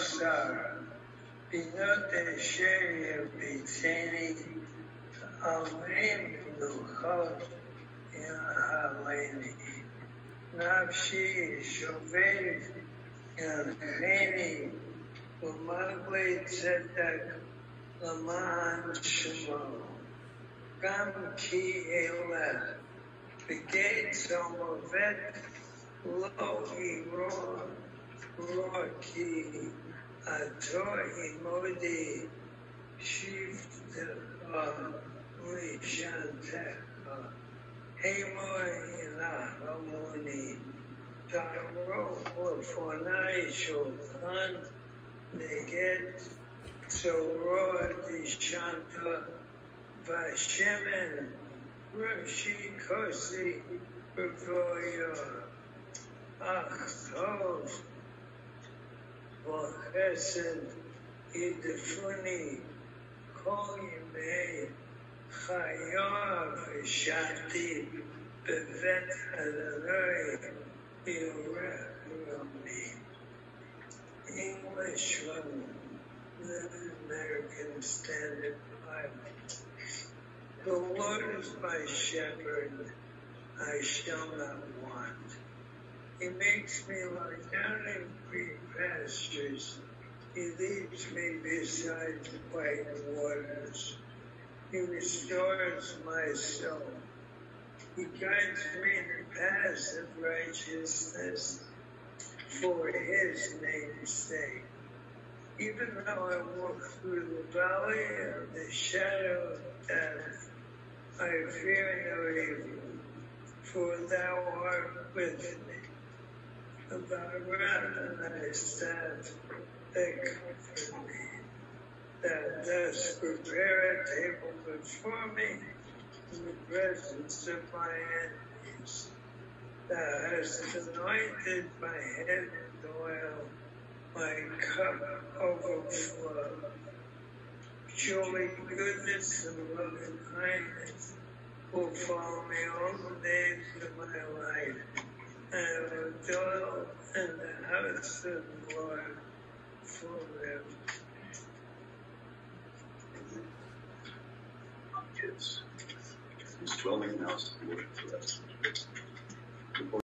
Aksar Binot Esher Biteni Amrim Luchot Yahaleni Nafshi Shovet Yalcheni Umagli Tzedek Laman Shemo Gam Ki Elech Begates Omovet Lo Iro Roki Ator Imodi Shift Lishanteka Hemo Ila Hamoni Taro Ufonai Shokan Neget Soro Dishanta Vashemen Rashi Kosi Bevoyo Ach Tov Vachesed Idefuni Kol Yimei Chayav Shati Bevet Adonai Yerachmi English from the American Standard Bible. The Lord is my shepherd, I shall not want. He makes me lie down in green pastures. He leads me beside the quiet waters. He restores my soul. He guides me in the paths of righteousness for his name's sake. Even though I walk through the valley of the shadow of death, I fear no evil, for thou art with me. Thy rod and thy staff, they comfort me. Thou dost prepare a table before me in the presence of my enemies. Thou hast anointed my head with oil, my cup overflow. Surely goodness and loving kindness will follow me all the days of my life, I in the house of the Lord forever. Yes. His dwelling house, worship for us.